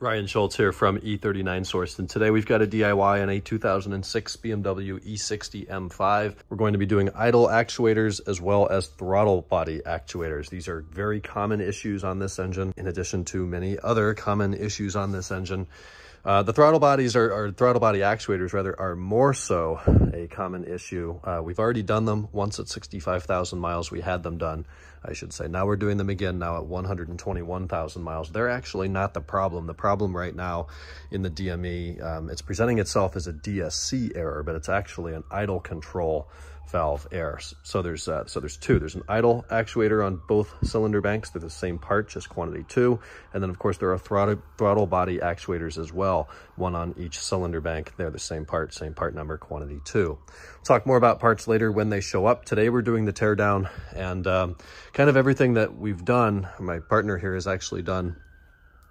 Ryan Schultz here from E39 Source, and today we've got a DIY on a 2006 BMW E60 M5. We're going to be doing idle actuators as well as throttle body actuators. These are very common issues on this engine, in addition to many other common issues on this engine. Uh, the throttle bodies are, or throttle body actuators rather, are more so a common issue. Uh, we've already done them once at 65,000 miles. We had them done, I should say. Now we're doing them again now at 121,000 miles. They're actually not the problem. The problem right now in the DME, um, it's presenting itself as a DSC error, but it's actually an idle control valve air. So there's uh, so there's two. There's an idle actuator on both cylinder banks. They're the same part, just quantity two. And then of course there are throttle, throttle body actuators as well, one on each cylinder bank. They're the same part, same part number, quantity two. We'll talk more about parts later when they show up. Today we're doing the teardown and um, kind of everything that we've done, my partner here has actually done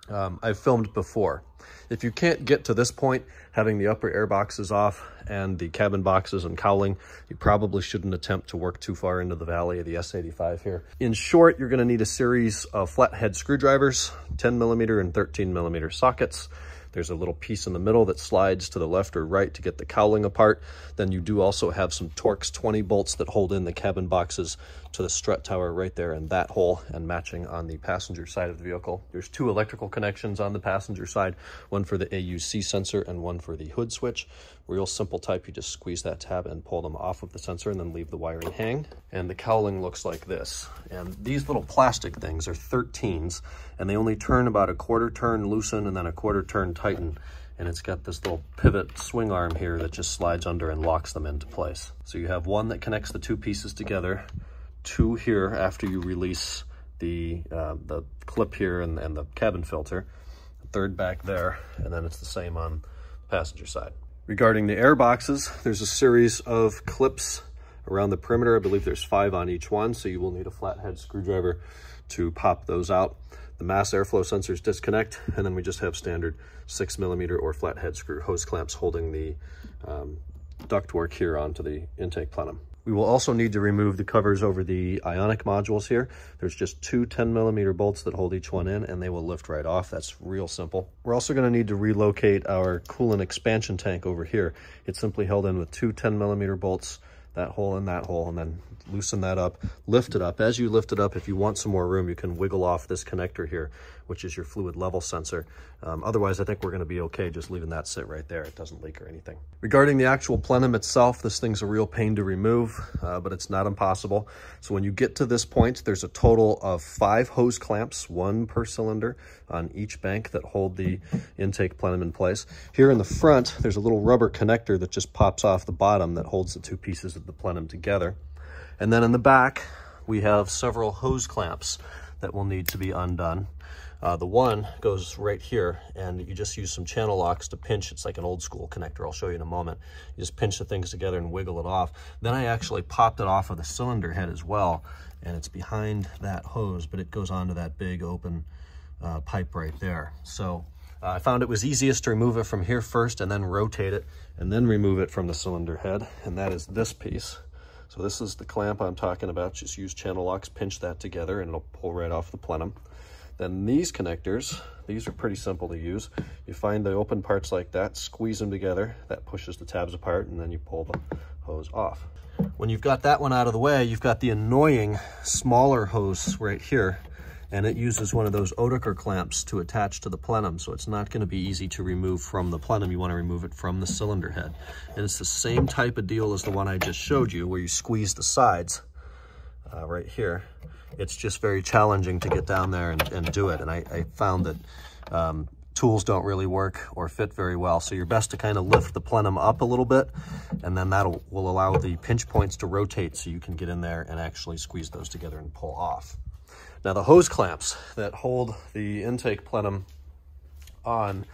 um, I've filmed before. If you can't get to this point, having the upper air boxes off and the cabin boxes and cowling, you probably shouldn't attempt to work too far into the valley of the S85 here. In short, you're gonna need a series of flathead screwdrivers, 10 millimeter and 13 millimeter sockets, there's a little piece in the middle that slides to the left or right to get the cowling apart. Then you do also have some Torx 20 bolts that hold in the cabin boxes to the strut tower right there in that hole and matching on the passenger side of the vehicle. There's two electrical connections on the passenger side, one for the AUC sensor and one for the hood switch. Real simple type, you just squeeze that tab and pull them off of the sensor and then leave the wiring hang. And the cowling looks like this. And these little plastic things are 13s and they only turn about a quarter turn loosen and then a quarter turn tighten. And it's got this little pivot swing arm here that just slides under and locks them into place. So you have one that connects the two pieces together, two here after you release the, uh, the clip here and, and the cabin filter, third back there, and then it's the same on the passenger side. Regarding the air boxes, there's a series of clips around the perimeter. I believe there's five on each one, so you will need a flathead screwdriver to pop those out. The mass airflow sensors disconnect, and then we just have standard six millimeter or flathead screw hose clamps holding the um, ductwork here onto the intake plenum. We will also need to remove the covers over the ionic modules here. There's just two 10 millimeter bolts that hold each one in and they will lift right off. That's real simple. We're also gonna need to relocate our coolant expansion tank over here. It's simply held in with two 10 millimeter bolts that hole and that hole and then loosen that up, lift it up. As you lift it up, if you want some more room, you can wiggle off this connector here, which is your fluid level sensor. Um, otherwise, I think we're gonna be okay just leaving that sit right there. It doesn't leak or anything. Regarding the actual plenum itself, this thing's a real pain to remove, uh, but it's not impossible. So when you get to this point, there's a total of five hose clamps, one per cylinder on each bank that hold the intake plenum in place. Here in the front, there's a little rubber connector that just pops off the bottom that holds the two pieces of the plenum together. And then in the back, we have several hose clamps that will need to be undone. Uh, the one goes right here and you just use some channel locks to pinch. It's like an old school connector. I'll show you in a moment. You just pinch the things together and wiggle it off. Then I actually popped it off of the cylinder head as well. And it's behind that hose, but it goes onto that big open uh, pipe right there. So uh, I found it was easiest to remove it from here first and then rotate it and then remove it from the cylinder head. And that is this piece. So this is the clamp I'm talking about. Just use channel locks, pinch that together, and it'll pull right off the plenum. Then these connectors, these are pretty simple to use. You find the open parts like that, squeeze them together, that pushes the tabs apart, and then you pull the hose off. When you've got that one out of the way, you've got the annoying smaller hose right here and it uses one of those Oetiker clamps to attach to the plenum, so it's not going to be easy to remove from the plenum. You want to remove it from the cylinder head. And it's the same type of deal as the one I just showed you, where you squeeze the sides uh, right here. It's just very challenging to get down there and, and do it. And I, I found that um, tools don't really work or fit very well. So you're best to kind of lift the plenum up a little bit, and then that will allow the pinch points to rotate so you can get in there and actually squeeze those together and pull off. Now the hose clamps that hold the intake plenum on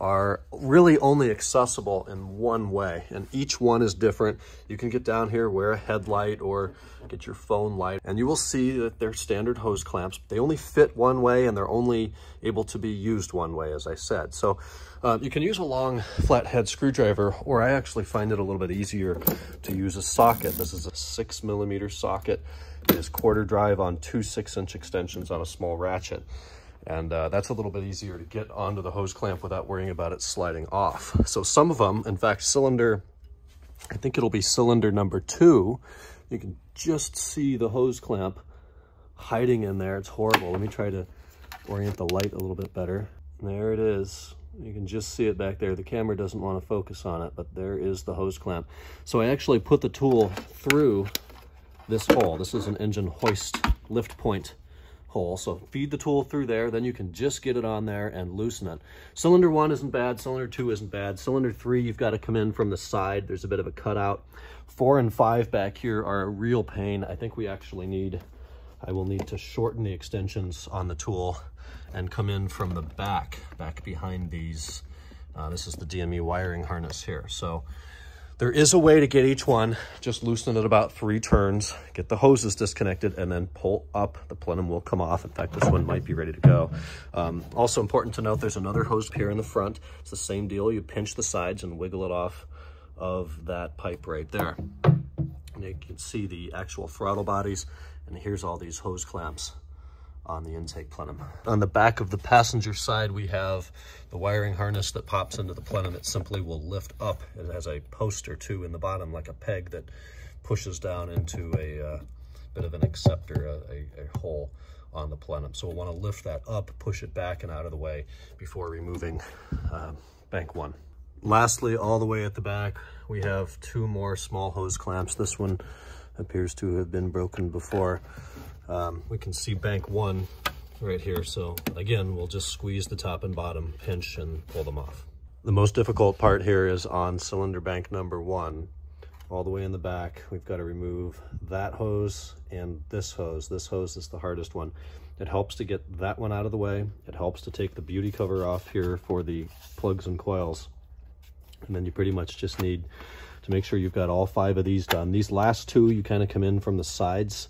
are really only accessible in one way and each one is different. You can get down here, wear a headlight or get your phone light and you will see that they're standard hose clamps. They only fit one way and they're only able to be used one way as I said. So uh, you can use a long flathead screwdriver or I actually find it a little bit easier to use a socket. This is a six millimeter socket. It is quarter drive on two six inch extensions on a small ratchet. And uh, that's a little bit easier to get onto the hose clamp without worrying about it sliding off. So some of them, in fact, cylinder, I think it'll be cylinder number two, you can just see the hose clamp hiding in there. It's horrible. Let me try to orient the light a little bit better. There it is. You can just see it back there. The camera doesn't want to focus on it, but there is the hose clamp. So I actually put the tool through this hole. This is an engine hoist lift point hole. So feed the tool through there, then you can just get it on there and loosen it. Cylinder one isn't bad, cylinder two isn't bad. Cylinder three, you've got to come in from the side. There's a bit of a cutout. Four and five back here are a real pain. I think we actually need, I will need to shorten the extensions on the tool and come in from the back, back behind these. Uh, this is the DME wiring harness here. So there is a way to get each one, just loosen it about three turns, get the hoses disconnected, and then pull up. The plenum will come off. In fact, this one might be ready to go. Um, also important to note, there's another hose here in the front. It's the same deal. You pinch the sides and wiggle it off of that pipe right there. And you can see the actual throttle bodies, and here's all these hose clamps on the intake plenum. On the back of the passenger side, we have the wiring harness that pops into the plenum. It simply will lift up. It has a post or two in the bottom, like a peg that pushes down into a uh, bit of an acceptor, a, a, a hole on the plenum. So we'll want to lift that up, push it back and out of the way before removing uh, bank one. Lastly, all the way at the back, we have two more small hose clamps. This one appears to have been broken before. Um, we can see bank one right here. So again, we'll just squeeze the top and bottom, pinch and pull them off. The most difficult part here is on cylinder bank number one, all the way in the back. We've got to remove that hose and this hose. This hose is the hardest one. It helps to get that one out of the way. It helps to take the beauty cover off here for the plugs and coils. And then you pretty much just need to make sure you've got all five of these done. These last two, you kind of come in from the sides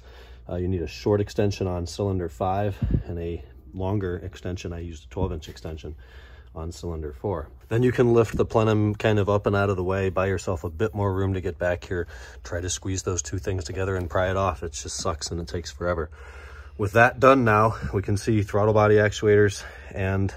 uh, you need a short extension on cylinder five and a longer extension. I used a 12 inch extension on cylinder four. Then you can lift the plenum kind of up and out of the way, buy yourself a bit more room to get back here. Try to squeeze those two things together and pry it off. It just sucks and it takes forever. With that done now, we can see throttle body actuators and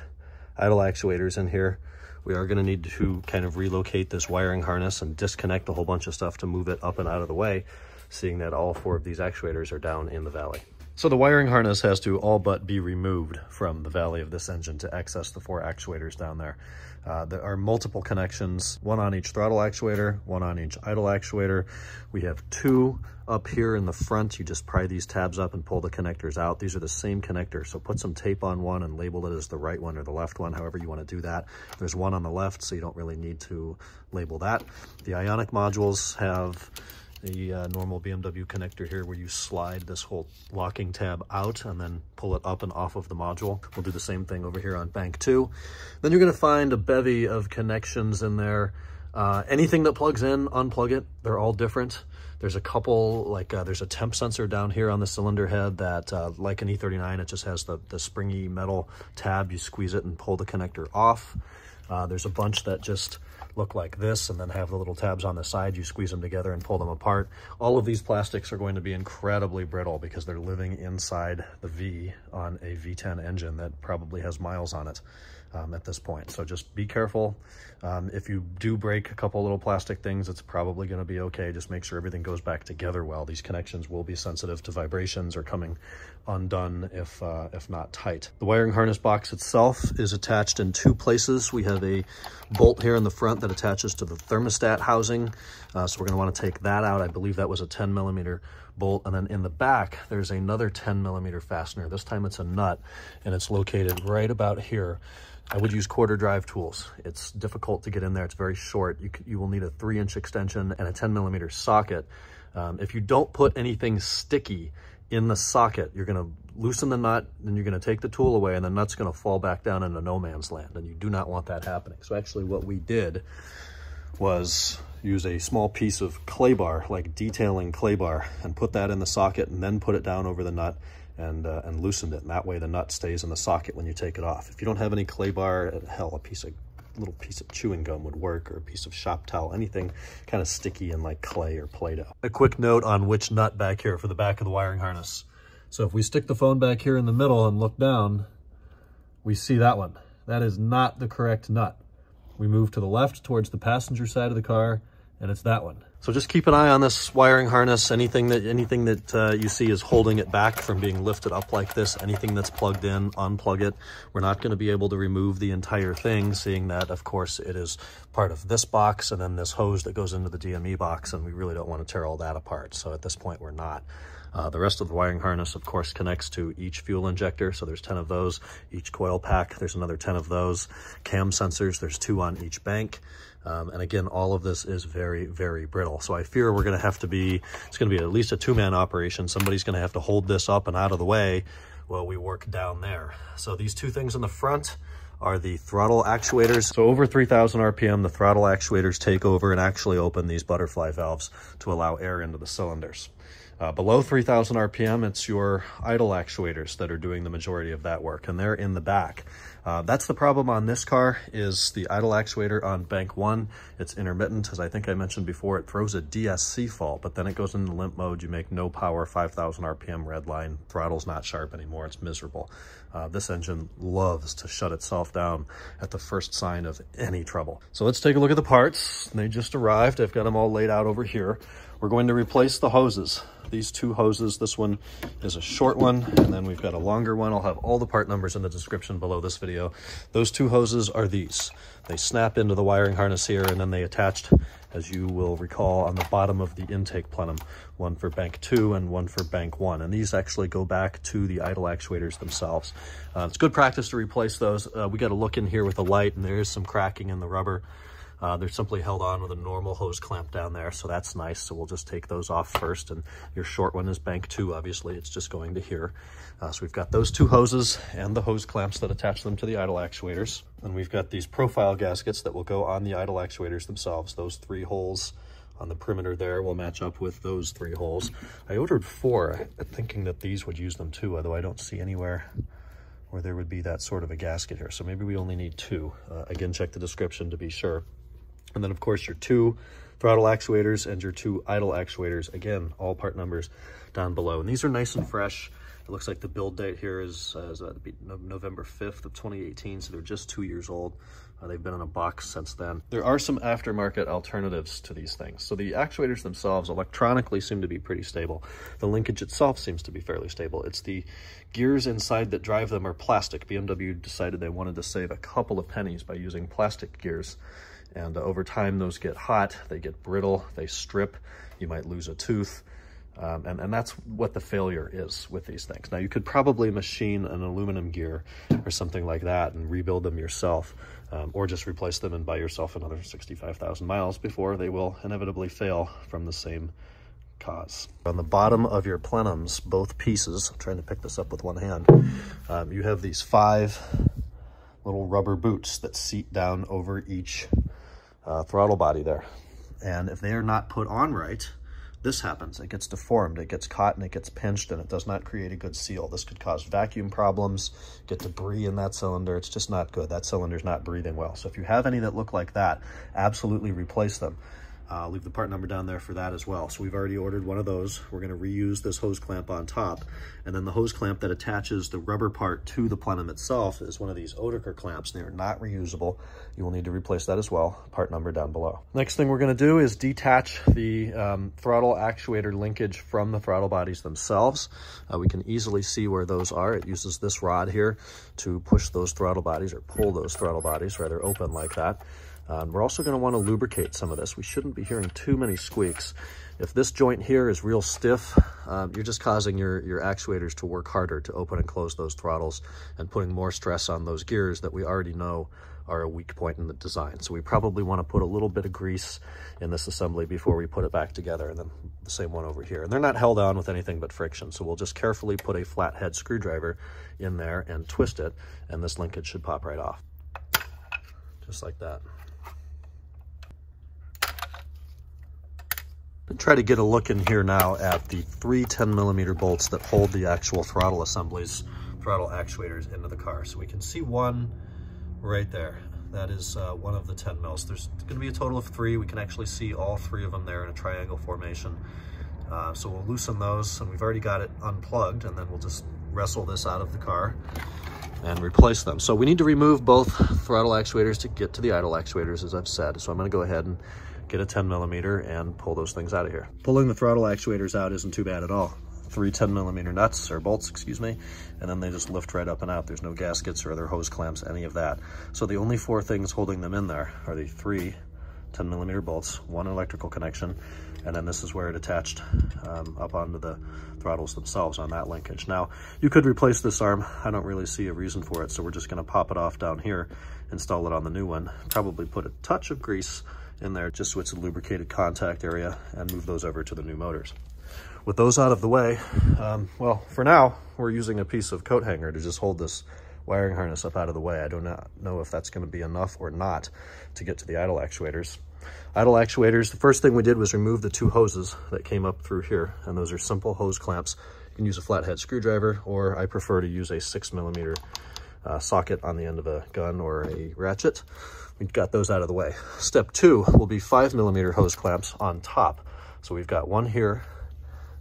idle actuators in here. We are gonna need to kind of relocate this wiring harness and disconnect a whole bunch of stuff to move it up and out of the way seeing that all four of these actuators are down in the valley. So the wiring harness has to all but be removed from the valley of this engine to access the four actuators down there. Uh, there are multiple connections, one on each throttle actuator, one on each idle actuator. We have two up here in the front. You just pry these tabs up and pull the connectors out. These are the same connector, so put some tape on one and label it as the right one or the left one, however you want to do that. There's one on the left, so you don't really need to label that. The ionic modules have the uh, normal BMW connector here where you slide this whole locking tab out and then pull it up and off of the module. We'll do the same thing over here on bank two. Then you're gonna find a bevy of connections in there. Uh, anything that plugs in, unplug it. They're all different. There's a couple, like uh, there's a temp sensor down here on the cylinder head that, uh, like an E39, it just has the, the springy metal tab. You squeeze it and pull the connector off. Uh, there's a bunch that just look like this and then have the little tabs on the side. You squeeze them together and pull them apart. All of these plastics are going to be incredibly brittle because they're living inside the V on a V10 engine that probably has miles on it um, at this point. So just be careful. Um, if you do break a couple little plastic things, it's probably going to be okay. Just make sure everything goes back together well. These connections will be sensitive to vibrations or coming undone if, uh, if not tight. The wiring harness box itself is attached in two places. We have a bolt here in the front that attaches to the thermostat housing. Uh, so we're going to want to take that out. I believe that was a 10 millimeter bolt. And then in the back, there's another 10 millimeter fastener. This time it's a nut and it's located right about here. I would use quarter drive tools. It's difficult to get in there. It's very short. You, you will need a three inch extension and a 10 millimeter socket. Um, if you don't put anything sticky in the socket, you're gonna loosen the nut, then you're gonna take the tool away and the nut's gonna fall back down into no man's land. And you do not want that happening. So actually what we did was use a small piece of clay bar, like detailing clay bar, and put that in the socket and then put it down over the nut and, uh, and loosened it. And that way the nut stays in the socket when you take it off. If you don't have any clay bar, hell, a piece of little piece of chewing gum would work or a piece of shop towel, anything kind of sticky and like clay or Play-Doh. A quick note on which nut back here for the back of the wiring harness. So if we stick the phone back here in the middle and look down, we see that one. That is not the correct nut. We move to the left towards the passenger side of the car, and it's that one. So just keep an eye on this wiring harness. Anything that anything that uh, you see is holding it back from being lifted up like this, anything that's plugged in, unplug it. We're not going to be able to remove the entire thing, seeing that, of course, it is part of this box and then this hose that goes into the DME box, and we really don't want to tear all that apart. So at this point, we're not. Uh, the rest of the wiring harness, of course, connects to each fuel injector. So there's 10 of those. Each coil pack, there's another 10 of those. Cam sensors, there's two on each bank. Um, and again, all of this is very, very brittle. So I fear we're going to have to be, it's going to be at least a two-man operation. Somebody's going to have to hold this up and out of the way while we work down there. So these two things in the front are the throttle actuators. So over 3000 RPM, the throttle actuators take over and actually open these butterfly valves to allow air into the cylinders. Uh, below 3000 RPM, it's your idle actuators that are doing the majority of that work, and they're in the back. Uh, that's the problem on this car is the idle actuator on bank one. It's intermittent. As I think I mentioned before, it throws a DSC fault, but then it goes into limp mode. You make no power, 5,000 RPM red line. Throttle's not sharp anymore. It's miserable. Uh, this engine loves to shut itself down at the first sign of any trouble. So let's take a look at the parts. They just arrived. I've got them all laid out over here. We're going to replace the hoses these two hoses. This one is a short one, and then we've got a longer one. I'll have all the part numbers in the description below this video. Those two hoses are these. They snap into the wiring harness here, and then they attached, as you will recall, on the bottom of the intake plenum, one for bank two and one for bank one. And these actually go back to the idle actuators themselves. Uh, it's good practice to replace those. Uh, we got to look in here with a light, and there is some cracking in the rubber. Uh, they're simply held on with a normal hose clamp down there, so that's nice. So we'll just take those off first, and your short one is bank two, obviously. It's just going to here. Uh, so we've got those two hoses and the hose clamps that attach them to the idle actuators. And we've got these profile gaskets that will go on the idle actuators themselves. Those three holes on the perimeter there will match up with those three holes. I ordered four, thinking that these would use them too, although I don't see anywhere where there would be that sort of a gasket here. So maybe we only need two. Uh, again, check the description to be sure. And then of course your two throttle actuators and your two idle actuators. Again, all part numbers down below. And these are nice and fresh. It looks like the build date here is, uh, is November 5th of 2018, so they're just two years old. Uh, they've been in a box since then. There are some aftermarket alternatives to these things. So the actuators themselves electronically seem to be pretty stable. The linkage itself seems to be fairly stable. It's the gears inside that drive them are plastic. BMW decided they wanted to save a couple of pennies by using plastic gears. And uh, over time, those get hot, they get brittle, they strip, you might lose a tooth. Um, and, and that's what the failure is with these things. Now, you could probably machine an aluminum gear or something like that and rebuild them yourself, um, or just replace them and buy yourself another 65,000 miles before they will inevitably fail from the same cause. On the bottom of your plenums, both pieces, I'm trying to pick this up with one hand, um, you have these five little rubber boots that seat down over each uh, throttle body there. And if they are not put on right, this happens. It gets deformed, it gets caught and it gets pinched and it does not create a good seal. This could cause vacuum problems, get debris in that cylinder. It's just not good. That cylinder's not breathing well. So if you have any that look like that, absolutely replace them. I'll leave the part number down there for that as well. So we've already ordered one of those. We're gonna reuse this hose clamp on top. And then the hose clamp that attaches the rubber part to the plenum itself is one of these Oetiker clamps. They are not reusable. You will need to replace that as well. Part number down below. Next thing we're gonna do is detach the um, throttle actuator linkage from the throttle bodies themselves. Uh, we can easily see where those are. It uses this rod here to push those throttle bodies or pull those throttle bodies, rather open like that. Um, we're also going to want to lubricate some of this. We shouldn't be hearing too many squeaks. If this joint here is real stiff, um, you're just causing your, your actuators to work harder to open and close those throttles and putting more stress on those gears that we already know are a weak point in the design. So we probably want to put a little bit of grease in this assembly before we put it back together and then the same one over here. And they're not held on with anything but friction. So we'll just carefully put a flathead screwdriver in there and twist it and this linkage should pop right off. Just like that. Try to get a look in here now at the three 10 millimeter bolts that hold the actual throttle assemblies, throttle actuators into the car. So we can see one right there. That is uh, one of the 10 mils. There's gonna be a total of three. We can actually see all three of them there in a triangle formation. Uh, so we'll loosen those and we've already got it unplugged and then we'll just wrestle this out of the car. and replace them. So we need to remove both throttle actuators to get to the idle actuators, as I've said. So I'm gonna go ahead and get a 10 millimeter and pull those things out of here. Pulling the throttle actuators out isn't too bad at all. Three 10 millimeter nuts or bolts, excuse me, and then they just lift right up and out. There's no gaskets or other hose clamps, any of that. So the only four things holding them in there are the three 10 millimeter bolts, one electrical connection, and then this is where it attached um, up onto the throttles themselves on that linkage. Now, you could replace this arm. I don't really see a reason for it, so we're just gonna pop it off down here, install it on the new one, probably put a touch of grease in there just so it's a lubricated contact area and move those over to the new motors. With those out of the way, um, well, for now, we're using a piece of coat hanger to just hold this wiring harness up out of the way. I do not know if that's going to be enough or not to get to the idle actuators. Idle actuators, the first thing we did was remove the two hoses that came up through here, and those are simple hose clamps. You can use a flathead screwdriver, or I prefer to use a six millimeter uh, socket on the end of a gun or a ratchet. We've got those out of the way. Step two will be five millimeter hose clamps on top. So we've got one here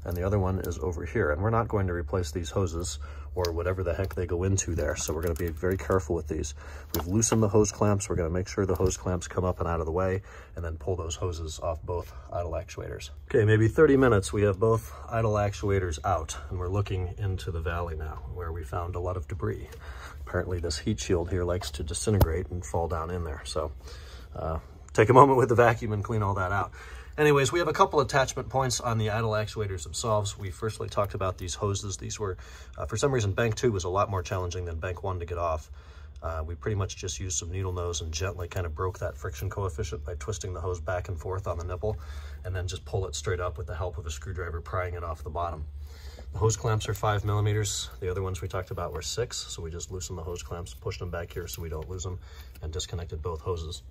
and the other one is over here. And we're not going to replace these hoses or whatever the heck they go into there. So we're gonna be very careful with these. We've loosened the hose clamps. We're gonna make sure the hose clamps come up and out of the way and then pull those hoses off both idle actuators. Okay, maybe 30 minutes, we have both idle actuators out and we're looking into the valley now where we found a lot of debris. Apparently this heat shield here likes to disintegrate and fall down in there. So uh, take a moment with the vacuum and clean all that out. Anyways, we have a couple attachment points on the idle actuators themselves. We firstly talked about these hoses. These were, uh, for some reason, bank two was a lot more challenging than bank one to get off. Uh, we pretty much just used some needle nose and gently kind of broke that friction coefficient by twisting the hose back and forth on the nipple and then just pull it straight up with the help of a screwdriver prying it off the bottom. The hose clamps are five millimeters. The other ones we talked about were six, so we just loosened the hose clamps, pushed them back here so we don't lose them, and disconnected both hoses.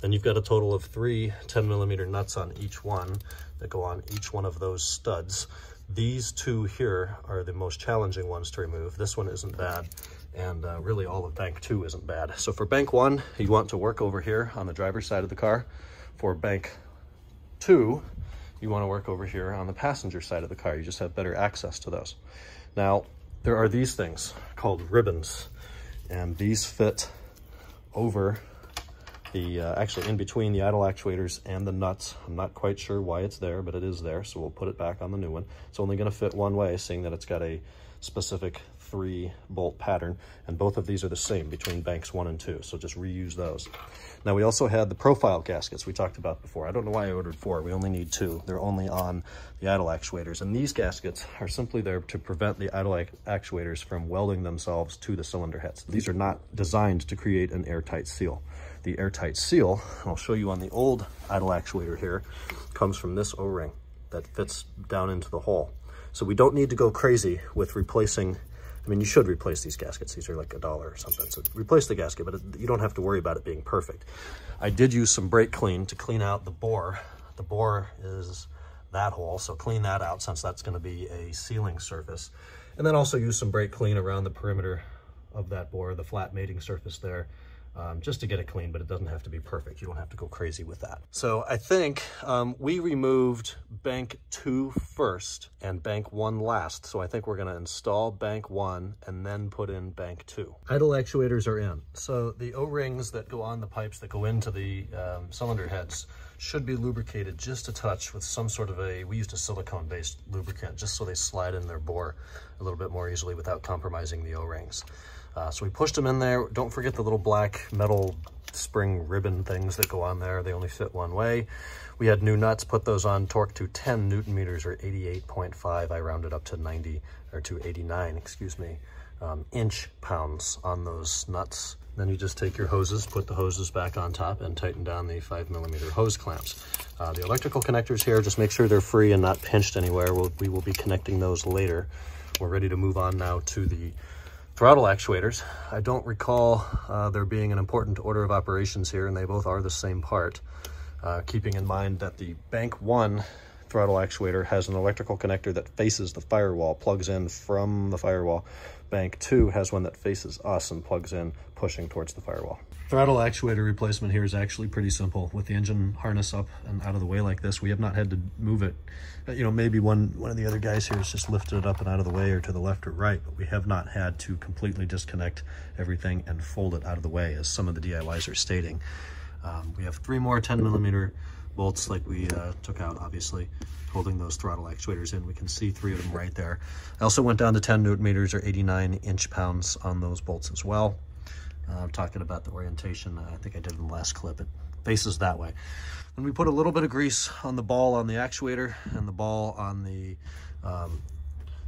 Then you've got a total of three 10 millimeter nuts on each one that go on each one of those studs. These two here are the most challenging ones to remove. This one isn't bad, and uh, really all of bank two isn't bad. So for bank one, you want to work over here on the driver's side of the car. For bank two, you want to work over here on the passenger side of the car. You just have better access to those. Now, there are these things called ribbons, and these fit over the, uh, actually in between the idle actuators and the nuts. I'm not quite sure why it's there, but it is there, so we'll put it back on the new one. It's only gonna fit one way, seeing that it's got a specific three bolt pattern, and both of these are the same between banks one and two, so just reuse those. Now we also had the profile gaskets we talked about before. I don't know why I ordered four, we only need two. They're only on the idle actuators, and these gaskets are simply there to prevent the idle actuators from welding themselves to the cylinder heads. These are not designed to create an airtight seal. The airtight seal, I'll show you on the old idle actuator here, comes from this O-ring that fits down into the hole. So we don't need to go crazy with replacing I mean, you should replace these gaskets. These are like a dollar or something. So replace the gasket, but you don't have to worry about it being perfect. I did use some brake clean to clean out the bore. The bore is that hole, so clean that out since that's gonna be a sealing surface. And then also use some brake clean around the perimeter of that bore, the flat mating surface there, um, just to get it clean, but it doesn't have to be perfect. You don't have to go crazy with that. So I think um, we removed bank two first and bank one last. So I think we're gonna install bank one and then put in bank two. Idle actuators are in. So the O-rings that go on the pipes that go into the um, cylinder heads should be lubricated just a touch with some sort of a, we used a silicone-based lubricant just so they slide in their bore a little bit more easily without compromising the O-rings. Uh, so we pushed them in there. Don't forget the little black metal spring ribbon things that go on there. They only fit one way. We had new nuts, put those on, torque to 10 newton meters or 88.5. I rounded up to 90 or to 89, excuse me, um, inch pounds on those nuts. Then you just take your hoses, put the hoses back on top and tighten down the five millimeter hose clamps. Uh, the electrical connectors here, just make sure they're free and not pinched anywhere. We'll, we will be connecting those later. We're ready to move on now to the throttle actuators. I don't recall uh, there being an important order of operations here, and they both are the same part. Uh, keeping in mind that the Bank 1 throttle actuator has an electrical connector that faces the firewall, plugs in from the firewall. Bank 2 has one that faces us and plugs in, pushing towards the firewall. Throttle actuator replacement here is actually pretty simple. With the engine harness up and out of the way like this, we have not had to move it. Uh, you know, maybe one, one of the other guys here has just lifted it up and out of the way or to the left or right, but we have not had to completely disconnect everything and fold it out of the way as some of the DIYs are stating. Um, we have three more 10 millimeter bolts like we uh, took out, obviously, holding those throttle actuators in. We can see three of them right there. I also went down to 10 newton meters or 89 inch pounds on those bolts as well. Uh, I'm talking about the orientation, I think I did in the last clip. It faces that way. Then we put a little bit of grease on the ball on the actuator and the ball on the um,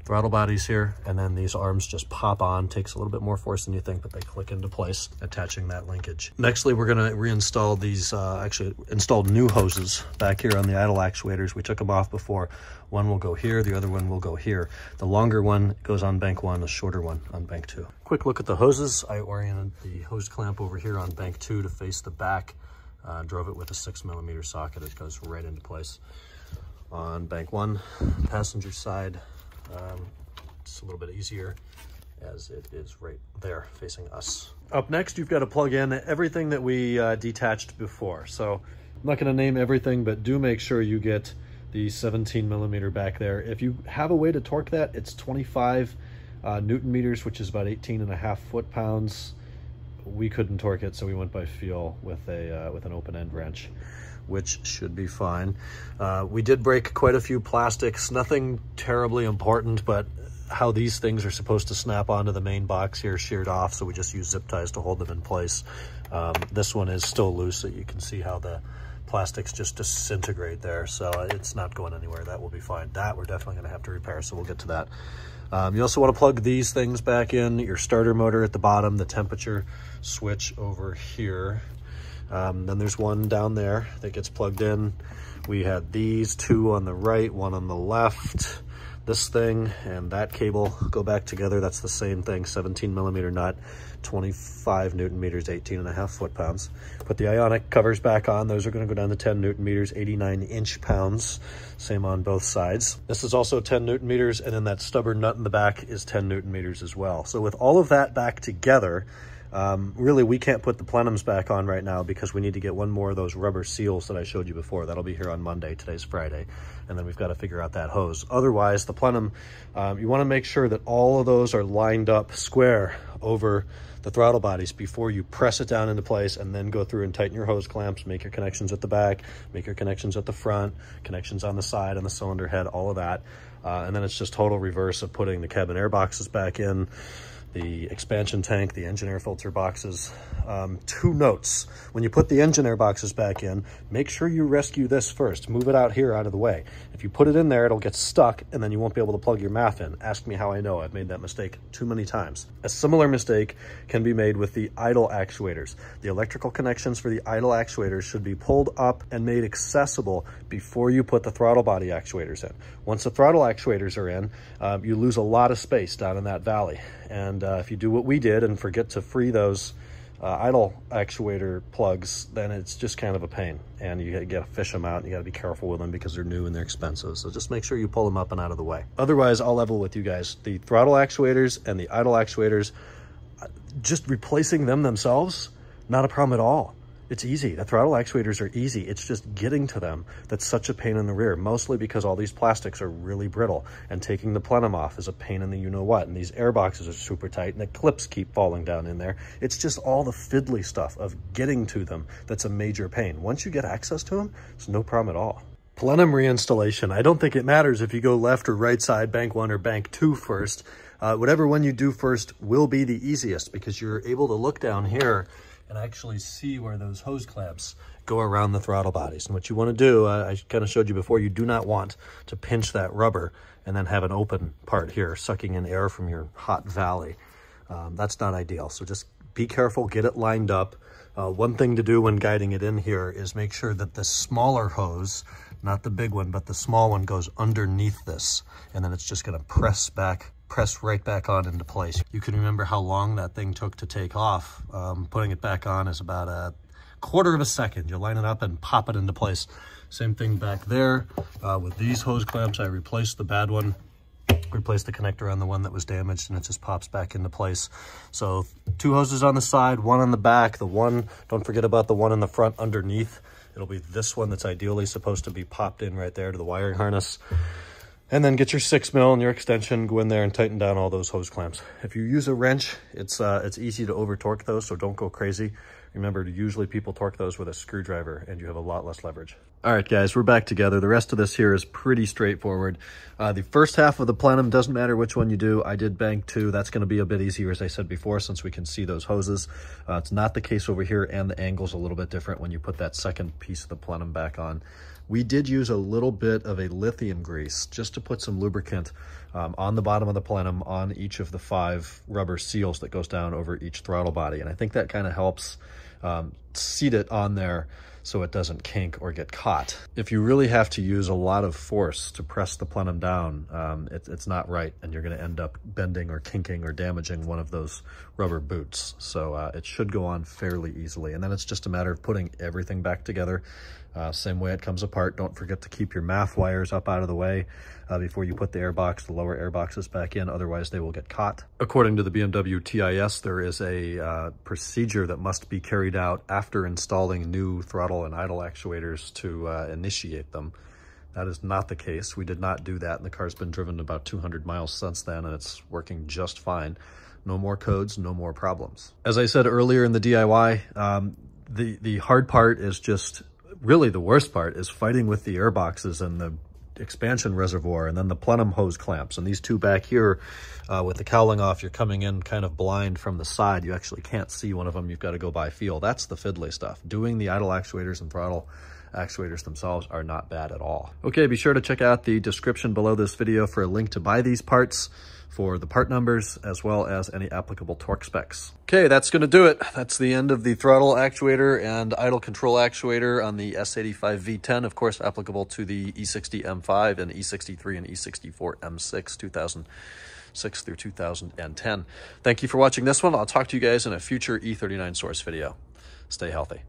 throttle bodies here. And then these arms just pop on. Takes a little bit more force than you think, but they click into place, attaching that linkage. Nextly, we're gonna reinstall these, uh, actually installed new hoses back here on the idle actuators. We took them off before. One will go here, the other one will go here. The longer one goes on bank one, the shorter one on bank two. Quick look at the hoses. I oriented the hose clamp over here on bank two to face the back. Uh, drove it with a six millimeter socket. It goes right into place. On bank one, passenger side, um, it's a little bit easier as it is right there facing us. Up next, you've got to plug in everything that we uh, detached before. So I'm not going to name everything, but do make sure you get the 17 millimeter back there. If you have a way to torque that, it's 25 uh, Newton meters, which is about 18 and a half foot pounds. We couldn't torque it, so we went by feel with a uh, with an open end wrench, which should be fine. Uh, we did break quite a few plastics, nothing terribly important, but how these things are supposed to snap onto the main box here sheared off, so we just use zip ties to hold them in place. Um, this one is still loose, so you can see how the plastics just disintegrate there. So it's not going anywhere. That will be fine. That we're definitely going to have to repair. So we'll get to that. Um, you also want to plug these things back in, your starter motor at the bottom, the temperature switch over here. Um, then there's one down there that gets plugged in. We had these two on the right, one on the left this thing and that cable go back together. That's the same thing, 17 millimeter nut, 25 Newton meters, 18 and a half foot pounds. Put the ionic covers back on. Those are gonna go down to 10 Newton meters, 89 inch pounds. Same on both sides. This is also 10 Newton meters and then that stubborn nut in the back is 10 Newton meters as well. So with all of that back together, um, really, we can't put the plenums back on right now because we need to get one more of those rubber seals that I showed you before. That'll be here on Monday. Today's Friday. And then we've got to figure out that hose. Otherwise, the plenum, um, you want to make sure that all of those are lined up square over the throttle bodies before you press it down into place and then go through and tighten your hose clamps, make your connections at the back, make your connections at the front, connections on the side and the cylinder head, all of that. Uh, and then it's just total reverse of putting the cabin air boxes back in, the expansion tank, the engine air filter boxes. Um, two notes, when you put the engine air boxes back in, make sure you rescue this first. Move it out here out of the way. If you put it in there, it'll get stuck and then you won't be able to plug your MAF in. Ask me how I know. I've made that mistake too many times. A similar mistake can be made with the idle actuators. The electrical connections for the idle actuators should be pulled up and made accessible before you put the throttle body actuators in. Once the throttle actuators are in, um, you lose a lot of space down in that valley. And uh, if you do what we did and forget to free those uh, idle actuator plugs, then it's just kind of a pain. And you got to fish them out. And you got to be careful with them because they're new and they're expensive. So just make sure you pull them up and out of the way. Otherwise, I'll level with you guys. The throttle actuators and the idle actuators, uh, just replacing them themselves, not a problem at all. It's easy. The throttle actuators are easy. It's just getting to them that's such a pain in the rear, mostly because all these plastics are really brittle and taking the plenum off is a pain in the you-know-what. And these air boxes are super tight and the clips keep falling down in there. It's just all the fiddly stuff of getting to them that's a major pain. Once you get access to them, it's no problem at all. Plenum reinstallation. I don't think it matters if you go left or right side, bank one or bank two first. Uh, whatever one you do first will be the easiest because you're able to look down here and actually see where those hose clamps go around the throttle bodies. And what you want to do, uh, I kind of showed you before, you do not want to pinch that rubber and then have an open part here, sucking in air from your hot valley. Um, that's not ideal. So just be careful, get it lined up. Uh, one thing to do when guiding it in here is make sure that the smaller hose, not the big one, but the small one goes underneath this. And then it's just gonna press back press right back on into place. You can remember how long that thing took to take off. Um, putting it back on is about a quarter of a second. You line it up and pop it into place. Same thing back there. Uh, with these hose clamps, I replaced the bad one replace the connector on the one that was damaged and it just pops back into place. So two hoses on the side, one on the back, the one, don't forget about the one in the front underneath. It'll be this one that's ideally supposed to be popped in right there to the wiring harness. And then get your six mil and your extension, go in there and tighten down all those hose clamps. If you use a wrench, it's uh, it's easy to over torque those, so don't go crazy. Remember, usually people torque those with a screwdriver and you have a lot less leverage. All right, guys, we're back together. The rest of this here is pretty straightforward. Uh, the first half of the plenum, doesn't matter which one you do. I did bank two. That's going to be a bit easier, as I said before, since we can see those hoses. Uh, it's not the case over here, and the angle's a little bit different when you put that second piece of the plenum back on. We did use a little bit of a lithium grease just to put some lubricant um, on the bottom of the plenum on each of the five rubber seals that goes down over each throttle body. And I think that kind of helps um, seat it on there so it doesn't kink or get caught. If you really have to use a lot of force to press the plenum down, um, it, it's not right and you're gonna end up bending or kinking or damaging one of those rubber boots. So uh, it should go on fairly easily. And then it's just a matter of putting everything back together uh, same way it comes apart. Don't forget to keep your MAF wires up out of the way uh, before you put the airbox, the lower airboxes back in, otherwise they will get caught. According to the BMW TIS, there is a uh, procedure that must be carried out after installing new throttle and idle actuators to uh, initiate them. That is not the case. We did not do that, and the car's been driven about 200 miles since then, and it's working just fine. No more codes, no more problems. As I said earlier in the DIY, um, the, the hard part is just really the worst part is fighting with the air boxes and the expansion reservoir and then the plenum hose clamps. And these two back here uh, with the cowling off you're coming in kind of blind from the side. You actually can't see one of them. You've got to go by feel. That's the fiddly stuff. Doing the idle actuators and throttle actuators themselves are not bad at all okay be sure to check out the description below this video for a link to buy these parts for the part numbers as well as any applicable torque specs. Okay, that's going to do it. That's the end of the throttle actuator and idle control actuator on the S85 V10, of course applicable to the E60 M5 and E63 and E64 M6 2006 through 2010. Thank you for watching this one. I'll talk to you guys in a future E39 source video. Stay healthy.